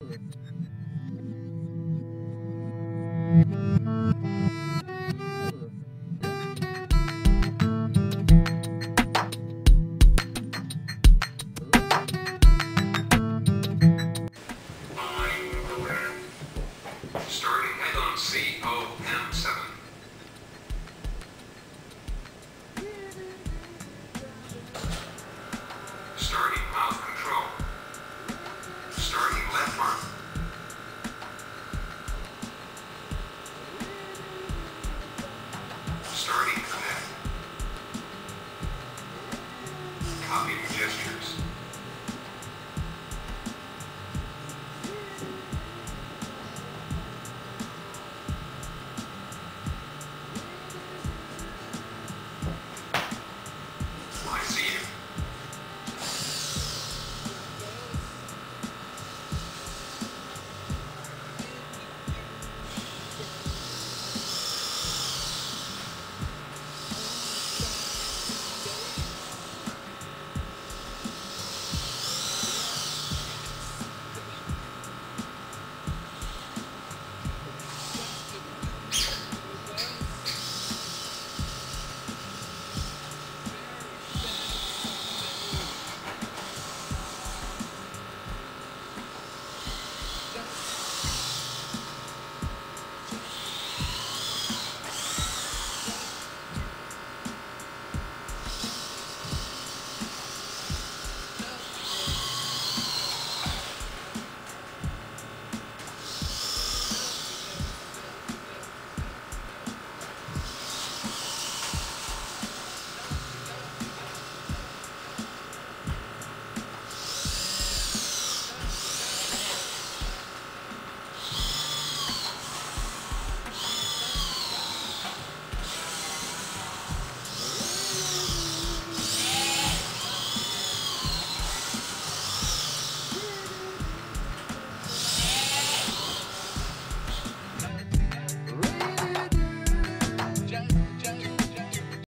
it starting command. Copy your gestures.